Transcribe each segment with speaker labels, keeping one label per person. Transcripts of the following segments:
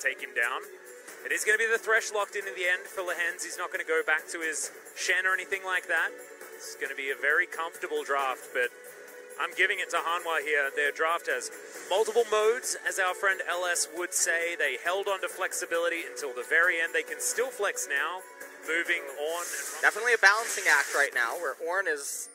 Speaker 1: take him down. It is going to be the Thresh locked in in the end for Lehends. He's not going to go back to his Shen or anything like that. It's going to be a very comfortable draft, but I'm giving it to Hanwha here. Their draft has multiple modes, as our friend LS would say. They held on to flexibility until the very end. They can still flex now. Moving on.
Speaker 2: Definitely a balancing act right now, where Ornn is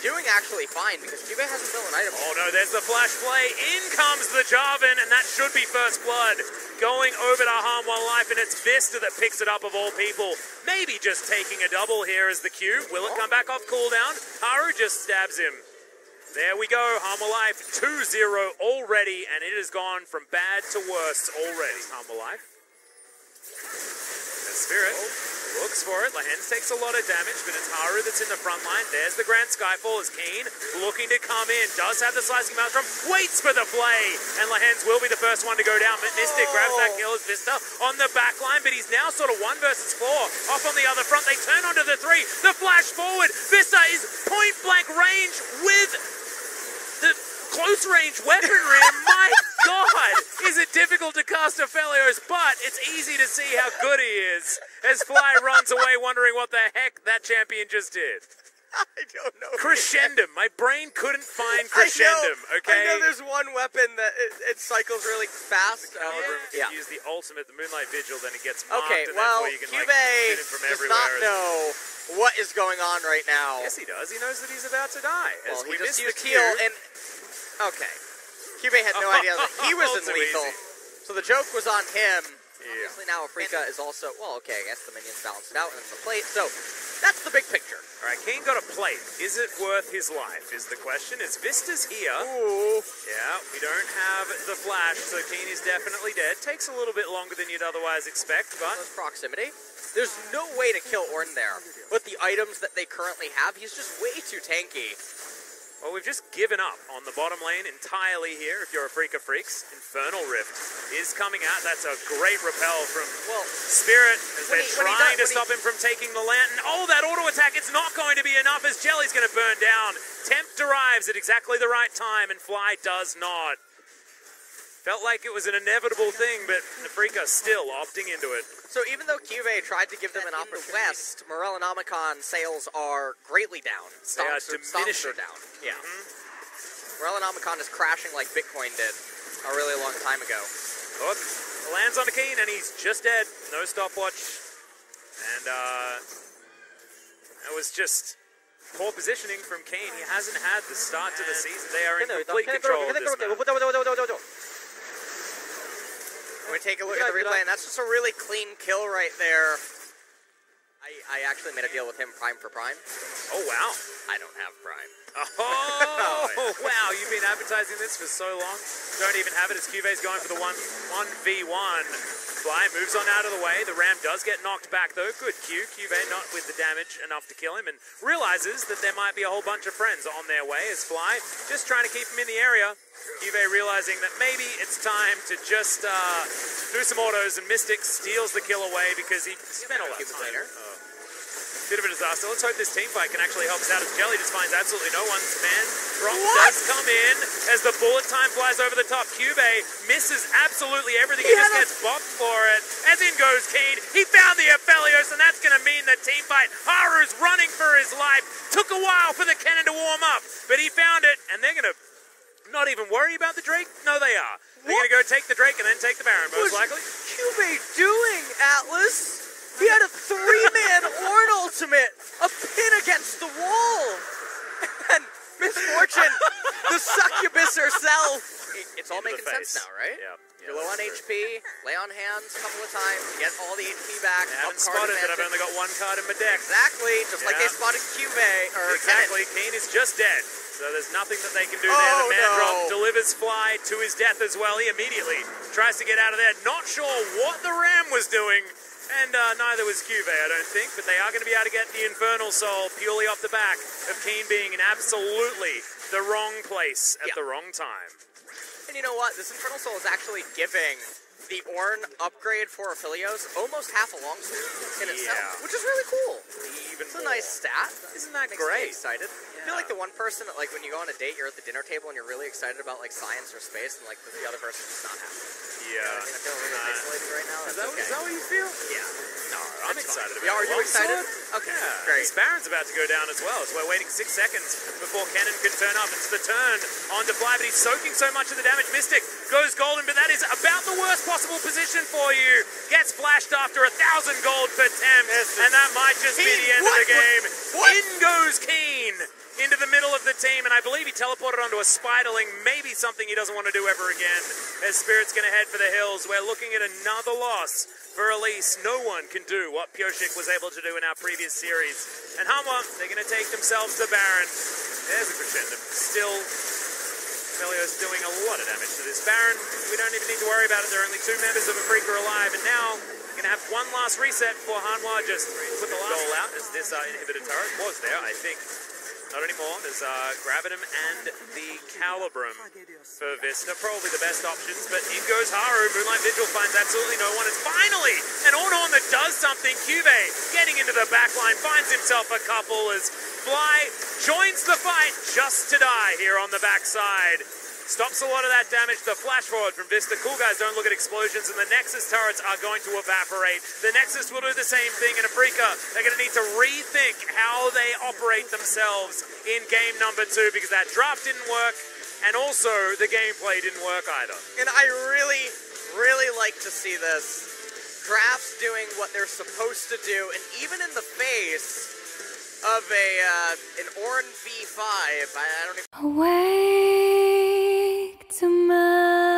Speaker 2: doing actually fine because Cuvee hasn't built an item.
Speaker 1: Oh no, there's the flash play. In comes the Jarvan, and that should be first blood. Going over to Hanwha Life, and it's Vsta that picks it up of all people. Maybe just taking a double here as the cube. Will it come back off cooldown? Haru just stabs him. There we go, Hanwha Life 2-0 already, and it has gone from bad to worse already. Hanwha Life. The Spirit looks for it. Lehends takes a lot of damage, but it's Haru that's in the front line. There's the Grand Skyfall as Kiin looking to come in. Does have the Slicing Maelstrom. Waits for the play. And Lehends will be the first one to go down. But Mystic grabs that oh. kill as Vsta on the back line, but he's now sort of one versus four. Off on the other front. They turn onto the three. The flash forward. Vsta is point blank range with the close range weaponry. my God, is it difficult to cast Aphelios, but it's easy to see how good he is as Fly runs away wondering what the heck that champion just did.
Speaker 2: I don't know.
Speaker 1: Crescendum. My brain couldn't find
Speaker 2: I know,
Speaker 1: crescendum, okay?
Speaker 2: I know there's one weapon that it, it cycles really fast. Yeah.
Speaker 1: if you use the ultimate, the Moonlight Vigil, then it gets marked,
Speaker 2: Okay,
Speaker 1: and
Speaker 2: well,
Speaker 1: you can
Speaker 2: Cube
Speaker 1: like hit it from
Speaker 2: does
Speaker 1: everywhere.
Speaker 2: not know what is going on right now.
Speaker 1: Yes, he does. He knows that he's about to die.
Speaker 2: well,
Speaker 1: As
Speaker 2: he
Speaker 1: we missed the cue.
Speaker 2: and okay. Cuvee had no idea that he was in lethal.
Speaker 1: easy.
Speaker 2: So the joke was on him.
Speaker 1: Yeah.
Speaker 2: Obviously now Afreeca is also well, okay, I guess the minions balanced it out and it's the plate. So that's the big picture.
Speaker 1: All right, Kiin got a plate. Is it worth his life? Is the question. As Vsta's here.
Speaker 2: Ooh.
Speaker 1: Yeah, we don't have the flash, so Kiin is definitely dead. Takes a little bit longer than you'd otherwise expect, but
Speaker 2: Close proximity. There's no way to kill Ornn there. With the items that they currently have, he's just way too tanky.
Speaker 1: Well, we've just given up on the bottom lane entirely here. If you're a freak of freaks, Infernal Rift is coming out. That's a great repel from
Speaker 2: Well,
Speaker 1: Spirit as they're
Speaker 2: he-
Speaker 1: trying
Speaker 2: does-
Speaker 1: to stop him from taking the lantern. Oh, that auto attack! It's not going to be enough as Jelly's going to burn down. Tempt arrives at exactly the right time, and Fly does not. Felt like it was an inevitable thing, but Afreeca still opting into it.
Speaker 2: so even though Cuvee tried to give them an
Speaker 3: In the
Speaker 2: opportunity,
Speaker 3: West,
Speaker 2: Morellonomicon sales are greatly down.
Speaker 1: They are
Speaker 2: Stomps are, stomps
Speaker 1: diminishing.
Speaker 2: are down. Yeah. Morellonomicon is crashing like Bitcoin did a really long time ago.
Speaker 1: Hook lands on the Kiin, and he's just dead. No stopwatch. And uh, it was just poor positioning from Kiin. He hasn't had the start to the season. They are in complete control of this map.
Speaker 2: When we take a look at the replay, and that's just a really clean kill right there. I, I actually made a deal with him prime for prime.
Speaker 1: Oh, wow.
Speaker 2: I don't have prime.
Speaker 1: Oh, wow. You've been advertising this for so long. Don't even have it as Cuvee's going for the 1 1v1. Fly moves on out of the way. The Ram does get knocked back, though. Good Q. Cuvee not with the damage enough to kill him and realizes that there might be a whole bunch of friends on their way as Fly just trying to keep him in the area. Cuvee realizing that maybe it's time to just uh, do some autos and Mystic steals the kill away because he spent a lot of time. Bit of a disaster. Let's hope this team fight can actually help us out as Jelly just finds absolutely no one. Man
Speaker 2: What?
Speaker 1: does come in as the bullet time flies over the top. Cuvee misses absolutely everything. He,
Speaker 2: He
Speaker 1: just gets bopped for it. As in goes Kiin. He found the Aphelios, and that's going to mean the team fight. Haru's running for his life. Took a while for the cannon to warm up, but he found it, and they're going to not even worry about the Drake? No, they are. They're going to go take the Drake and then take the Baron, most
Speaker 2: What's
Speaker 1: likely.
Speaker 2: Cuvee doing, Atlas? He had a three-man Ornn ultimate, a pin against the wall, and misfortune, the succubus herself. It's all
Speaker 1: Into the
Speaker 2: making sense now, right?
Speaker 1: Yeah. yeah,
Speaker 2: You're low on
Speaker 1: true.
Speaker 2: HP, lay on hands a couple of times, get all the HP back.
Speaker 1: I
Speaker 2: up
Speaker 1: haven't spotted that I've only got one card in my deck.
Speaker 2: Exactly, just like they
Speaker 1: Yeah.
Speaker 2: spotted Cuvee or
Speaker 1: Exactly. Kiin is just dead. So there's nothing that they can do there.
Speaker 2: Oh,
Speaker 1: The man
Speaker 2: no.
Speaker 1: drop delivers Fly to his death as well. He immediately tries to get out of there. Not sure what the Ram was doing. And uh, neither was Cuvee, I don't think. But they are going to be able to get the Infernal Soul purely off the back of Kiin being in absolutely the wrong place at
Speaker 2: Yeah.
Speaker 1: the wrong time.
Speaker 2: And you know what? This Infernal Soul is actually giving the Ornn upgrade for Aphelios almost half a longsword in itself,
Speaker 1: Yeah.
Speaker 2: which is really cool.
Speaker 1: Even
Speaker 2: It's a
Speaker 1: more.
Speaker 2: nice stat.
Speaker 1: Isn't that
Speaker 2: Makes
Speaker 1: great?
Speaker 2: excited. I feel like the one person that, like, when you go on a date, you're at the dinner table and you're really excited about like science or space, and like the, the other person's just not happy.
Speaker 1: Yeah.
Speaker 2: I mean? I feel really
Speaker 1: Uh,
Speaker 2: isolated right now.
Speaker 1: Is
Speaker 2: That's
Speaker 1: that,
Speaker 2: okay.
Speaker 1: is that what you feel?
Speaker 2: Yeah.
Speaker 1: No, I'm
Speaker 2: It's
Speaker 1: excited
Speaker 2: fine.
Speaker 1: about
Speaker 2: Yeah, are you
Speaker 1: Long
Speaker 2: excited? Okay,
Speaker 1: Yeah.
Speaker 2: great.
Speaker 1: This Baron's about to go down as well, so we're waiting six seconds before Cannon can turn up. It's the turn on to fly, but he's soaking so much of the damage. Mystic goes golden, but that is about the worst possible position for you. Gets flashed after a thousand gold per temp, and that might just be the end
Speaker 2: what?
Speaker 1: of the game.
Speaker 2: What?
Speaker 1: In goes Kiin into the middle of the team, and I believe he teleported onto a Spiderling, maybe something he doesn't want to do ever again. As Spirit's going to head for the hills, we're looking at another loss for Elise. No one can do what Pyosik was able to do in our previous series. And Hanwha, they're going to take themselves to Baron. There's a crescendo. Still, Melio's doing a lot of damage to this Baron. We don't even need to worry about it. There are only two members of Afreeca alive, and now we're going to have one last reset before Hanwha just put the last goal out as this uh, inhibitor turret was there, I think. Not anymore. There's uh, Gravitum and the Calibrum for Vsta. Probably the best options, but in goes Haru. Moonlight Vigil finds absolutely no one. It's finally an Ornhorn that does something. Cuvee getting into the back line, finds himself a couple as Fly joins the fight just to die here on the backside. Stops a lot of that damage. The flash forward from Vsta. Cool guys don't look at explosions, and the Nexus turrets are going to evaporate. The Nexus will do the same thing in Afreeca. They're going to need to rethink how they operate themselves in game number two because that draft didn't work, and also the gameplay didn't work either.
Speaker 2: And I really, really like to see this. Drafts doing what they're supposed to do, and even in the face of a uh, an Orin V5, I, I don't even.
Speaker 3: Awake to my